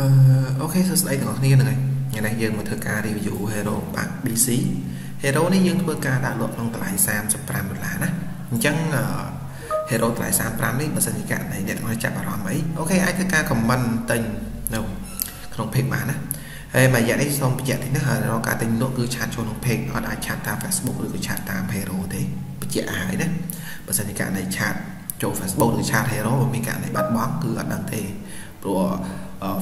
អឺ OK សួស្តីទាំងអស់គ្នាហ្នឹងហើយថ្ងៃនេះយើងមកធ្វើការ review Hero Pack BC Hero នេះយើងធ្វើការដាក់លក់ក្នុងតម្លៃ35ដុល្លារណាអញ្ចឹង Hero តម្លៃ35នេះបើសិនជាករណីអ្នកទាំងអស់ចាប់អារម្មណ៍អី OK អាចធ្វើការ comment ទិញនៅក្នុង page បានណាហើយមួយរយៈនេះសូមបញ្ជាក់តិចណាហើយរកការទិញលក់គឺ chat ចូលក្នុង page អត់អាច chat តាម Facebook ឬក៏ chat តាម Hero ទេបញ្ជាក់ឲ្យណាបើសិនជាករណី chatចូល Facebook ឬឆាត Hero បើមានករណីបាត់បង់គឺអត់ដឹងទេ ព្រោះ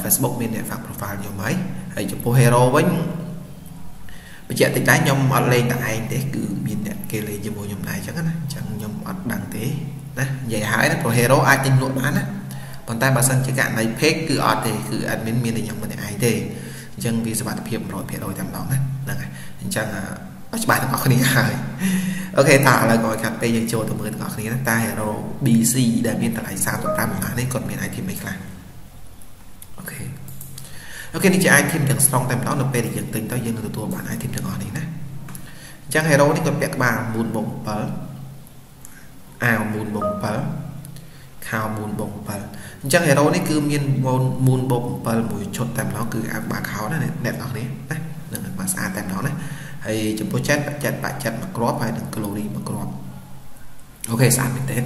Facebook មានអ្នក fact profile ខ្ញុំហើយហើយចំពោះ Hero វិញបញ្ជាក់តិចដែរខ្ញុំអត់លេងតែឯងទេគឺមានអ្នកគេលេងជាមួយខ្ញុំដែរអញ្ចឹងណាអញ្ចឹងខ្ញុំអត់ដឹងទេណានិយាយហើយណាព្រោះ Hero អាចទិញលក់បានណាប៉ុន្តែបើសិនជាករណី page គឺអត់ទេគឺ admin មានតែខ្ញុំម្នាក់ឯងទេអញ្ចឹងវាសុខភាព100%តែម្ដងណាហ្នឹងហើយអញ្ចឹងអត់ច្បាស់ទាំងអស់គ្នាហើយOK តើឥឡូវក៏កាត់ពេលយើងចូលទៅមើលទាំងអស់គ្នាណាតើ Hero BC ដែលមានតម្លៃ35ដុល្លារនេះគាត់មាន item អីខ្លះ OK OK នេះជា item ទាំងស្រុងតែម្ដងនៅពេលដែលយើងទិញទៅយើងនឹងទទួលបាន item ទាំងអស់នេះណាអញ្ចឹង hero នេះគាត់ពាក់ក្បាលមូនបង7អាវមូនបង7ខោមូនបង7អញ្ចឹង hero នេះគឺមានមូនមូនបង7មួយឈុតតែម្ដងគឺអាវបាខោណាអ្នកនរនេះណានឹងមកស្អាតតែម្ដងណាហើយចំពោះចិត្តបាក់ចិត្តបាក់ចិត្តមួយគ្រាប់ហើយនឹង glory មួយគ្រាប់អូខេស្អាតមែនទេ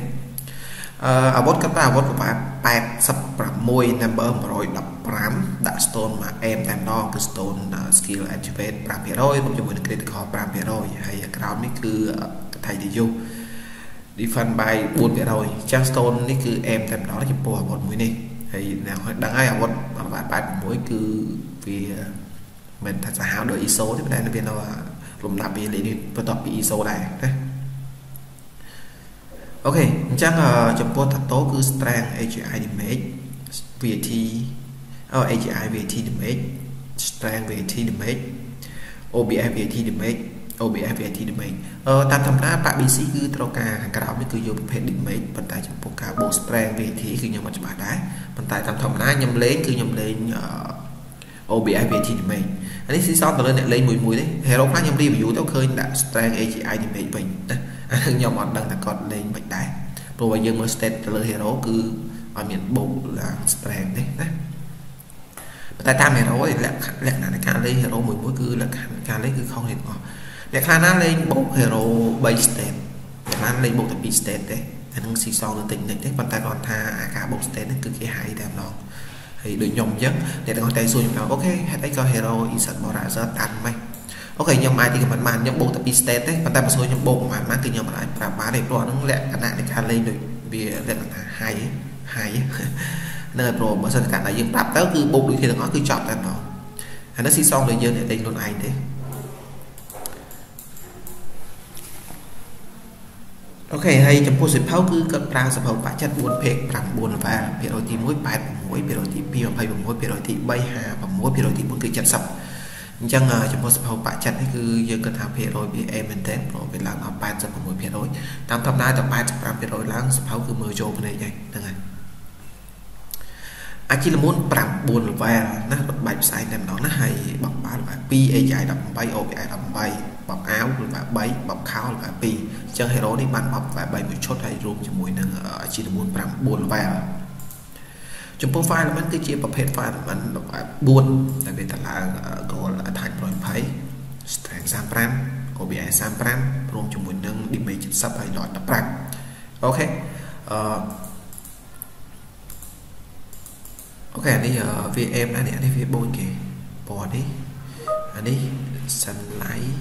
អឺអាវុធគាត់ប្រើអាវុធប្រមាណ86 number 115ដាក់ stone មក aim តែម្ដងគឺ stone skill activate 5%រួមជាមួយនឹង critical 5%ហើយ ground នេះគឺកថៃនិយម defend by 4%ចាស់ stone នេះគឺ aim តែម្ដងចំពោះអាវុធមួយនេះហើយអ្នកដឹងហើយអាវុធប្រមាណ86គឺវាមិនថាសាហាវដោយ ISO ទេប៉ុន្តែវានៅលំដាប់វាលេខនេះបន្ទាប់ពី ISO ដែរណា អូខេអញ្ចឹងចំពោះ tato គឺ strength AGI damage VAT អូ AGI VAT damage strength VAT damage OBF VAT damage OBF VAT damage អឺតាមធម្មតាប៉ BC គឺត្រូវការខាងក្រោមនេះគឺយកប្រភេទ damage ប៉ុន្តែចំពោះការបូ strength VAT គឺខ្ញុំអត់ច្បាស់ដែរប៉ុន្តែតាមធម្មតាខ្ញុំលេងគឺខ្ញុំលេង OBF VAT damage អានេះស៊ីសតទៅលើអ្នកលេងមួយមួយទេ hero ខ្លះខ្ញុំ review ទៅឃើញដាក់ strength AGI damage វិញណា អានឹងខ្ញុំអត់ដឹងថាគាត់លេងមិនដែរព្រោះว่าយើងមើល state ទៅលើ hero គឺអត់មានបូកឡើង strength ទេណាតែតាម hero លក្ខលក្ខណៈនៃការលេង hero មួយមួយគឺលក្ខណៈការលេងគឺខុសគ្នាទាំងអស់អ្នកខ្លះណាលេងបូក hero 3 state អ្នកខ្លះលេងបូកតែ2 state ទេអានឹងស៊ីសងទៅតិចតិចទេប៉ុន្តែគាត់ថាអាការបូក state នេះគឺគេហាយតែម្ដងហើយដូចខ្ញុំអញ្ចឹងអ្នកទាំងអស់តែសួរខ្ញុំថាអូខេហេតុអីក៏ hero Isak Borazer តាន់ម៉េច អូខេខ្ញុំអាចទីកំណត់បានខ្ញុំបូកតែពី state ទេប៉ុន្តែបើសួរខ្ញុំបូកប្រហែលបានគឺខ្ញុំមិនអាចប្រាប់បានទេព្រោះហ្នឹងលក្ខណៈនៃការលេងដូចវាលក្ខណៈ high high នៅព្រោះបើសិនតែកាលយើងប្រាប់ទៅគឺបូកដូចគ្នាទាំងអស់គឺចប់តែម្ដងអានេះស៊ីសងលើយើងអ្នកលេងខ្លួនឯងទេអូខេហើយចំពោះសិភៅគឺគាត់ប្រើសិភៅបាក់ចិត្ត4ពេក9 level ភាគរយទី1 86ភាគរយទី2 26ភាគរយទី3 56ភាគរយទី4គឺ70 អញ្ចឹងចំពោះសភៅបច្ចិតនេះគឺយើងគិតថាភាគរយវាអេមែនតើព្រោះវាឡើងដល់86%តាមធម្មតាតែ85%ឡើងសភៅគឺមើលចូលភ្នែកហើយហ្នឹងហើយអាជីលមុន9 level ណាបបាច់ផ្សាយតែម្ដងណាហើយបបបាល់ level 2 AGI 18 OBI 18បបអាវ level 3បបខោ level 2អញ្ចឹង hero នេះបានបប level 3មួយឈុតហើយរួមជាមួយនឹងអាជីលមុន9 level ចំពោះ file element គឺជាប្រភេទ file element 4ដែលវាតម្លើង goal attack 120 strength 35 OBI 35រួមជាមួយនឹង damage 70ហើយ lot 15អូខេអឺអូខេនេះ VM ណានេះនេះវាបូនគេពណ៌នេះអានេះ sunlight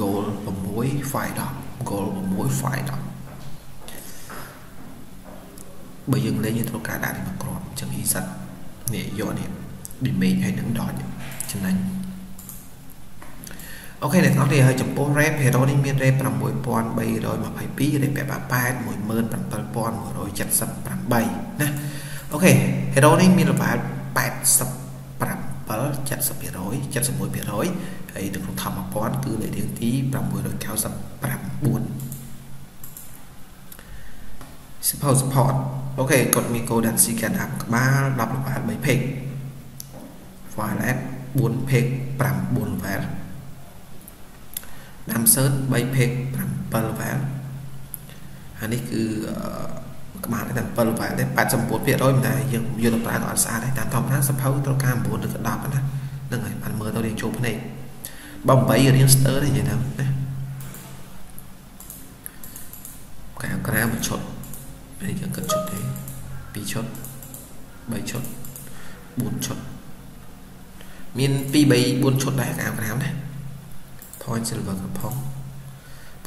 goal 6 file 10 goal 6 file 10 បើយើងលេងយើងត្រូវការដាក់នេះមកគ្រាប់អញ្ចឹង e set នេះយកនេះ damage ហើយនឹង dot ចំណេញអូខេអ្នកនរនេះហើយចំពោះ rate hero នេះមាន rate 6322 rate 88 17178ណាអូខេ hero នេះមាន level 87 70% 71%ហើយនៅក្នុង top 1000គឺលេខរៀងទី699 support support អូខេគាត់មាន code dancy កាដាប់ក្បាល10 level 3 page violet 4 page 5 4 level ដាំ search 3 page 7 level អានេះគឺក្បាលតែ7ល្បែទេ89%មិនតែយើងយកទៅប្រើក៏អត់ស្អាតដែរតាមធម្មតាសភៅត្រូវការ9ឬក៏10ណាហ្នឹងហើយបានមើលទៅរៀងចូលភ្នែកបើ8រៀងស្ទើរទេនិយាយទៅណាកាក្រាមួយឈុត ពេលយើងគិតឈុតទេ2ឈុត3ឈុត4ឈុតមាន2 3 4ឈុតដែរកាក្រាមណា point silver កំផុង6858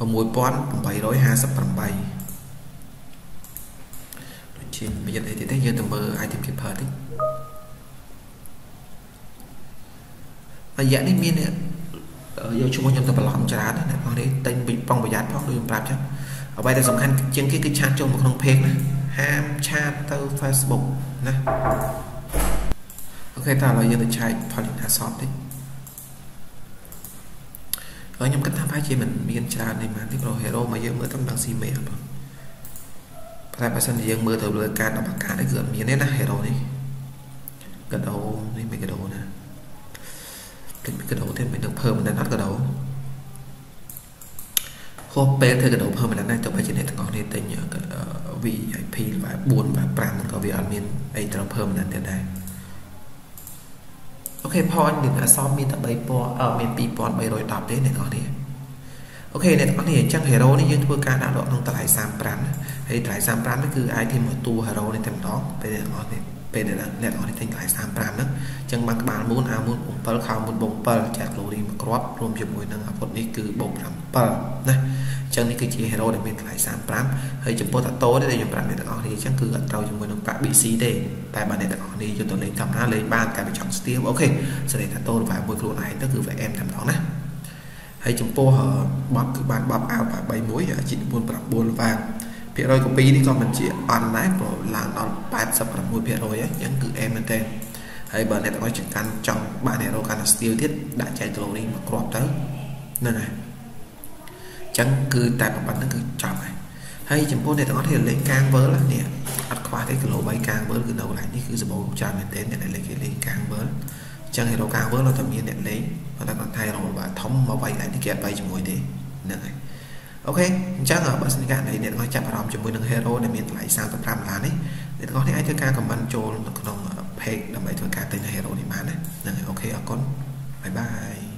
ដូចជាមានអីទៀតទេយើងទៅមើល item keeper តិចរយៈនេះមានយកឈ្មោះខ្ញុំទៅបន្លំច្រើនណាបងនេះទិញប៉ងប្រយ័ត្នផងដូចខ្ញុំប្រាប់ចឹងអ្វីដែលសំខាន់ជាងគេគឺឆាតចូលមកក្នុង page ណា ហាមឆាតទៅ Facebook ណាអូខេតើឥឡូវយើងទៅឆែក Polina Shop តិចហើយខ្ញុំគិតថាប្រហែលជាមិនមានច្រើនទេបានទេព្រោះ hero មកយើងមើលទៅដឹងស៊ីមេអត់បងតែបើសិនជាយើងមើលទៅលើការដបអាកាសនេះគឺអត់មានទេណា hero នេះកដោនេះមិនកដោណាគិតមិនកដោទេមិនដឹង permanent អត់កដោហោះពេលធ្វើកដោ permanent ដែរទៅបើជាអ្នកទាំងអស់គ្នាទិញ VIP ល្បែ4ល្បែ5ក៏វាអត់មានអីត្រូវ permanent ទៀតដែរអូខេ point នេះអសមមានតែ3000អឺមាន2310ទេអ្នកនរនេះអូខេអ្នកនរនេះអញ្ចឹង hero នេះយើងធ្វើការដាក់ដកក្នុងតម្លៃ35ហើយតម្លៃ35នេះគឺ item មួយតួ hero នេះតែម្ដងពេលអ្នកនរនេះ ពេលអ្នកអ្នកនរនេះទិញតម្លៃ35ហ្នឹងអញ្ចឹងបានក្បាលមូនអាមូន7ខោមូនបង7ចាក់ glory មួយគ្រាប់រួមជាមួយនឹងអាវុធនេះគឺបង7ណាអញ្ចឹងនេះគឺជា hero ដែលមានតម្លៃ35ហើយចំពោះតាតូដែលខ្ញុំប្រាប់អ្នកទាំងអស់គ្នាអញ្ចឹងគឺអត់ត្រូវជាមួយនឹងប្រាក់ BC ទេតែបើអ្នកទាំងអស់គ្នាយកទៅលេងធម្មតាលេងបានតែបើចង់ស្ទៀវអូខេសេរីតាតូរវាមួយខ្លួនឯងទៅគឺ VM តែម្ដងណាហើយចំពោះបបគឺបានបបអោប31ជា4 9លវាង ភាគរយកូពីនេះក៏មិនជាអន់ដែរព្រោះឡើងដល់86%ហើយអញ្ចឹងគឺអេមមែនទេហើយបើអ្នកទាំងអស់ចង្កាន់ចង់បានអ្នករកកាន់តែស្ទៀវទៀតដាក់ចែកទៅនេះមកគ្រាប់ទៅហ្នឹងហើយចឹងគឺតែប៉ុណ្្នឹងគឺចប់ហើយហើយចំពោះអ្នកទាំងអស់គ្នាលេងកាងវើលនេះអត់ខ្វះទេគីឡូ3កាងវើលគឺនៅកន្លែងនេះគឺសម្បូរច្រើនមែនទែនអ្នកដែលលេងគេលេងកាងវើលចឹងហេរ៉ូកាងវើលនៅតែមានអ្នកលេងប៉ុន្តែគាត់ថៃរងបាទធំមកវាយកន្លែងនេះគេអត់បាយជាមួយទេហ្នឹងហើយ អូខេអញ្ចឹងបើសិនជាអ្នកទាំងអស់ចាប់អារម្មណ៍ជាមួយនឹង hero ដែលមានតម្លៃ35ដុល្លារនេះអ្នកទាំងអស់នេះអាចធ្វើការ comment ចូលនៅក្នុង page ដើម្បីធ្វើការទិញ hero នេះបានណាហ្នឹងហើយអូខេអរគុណបាយបាយ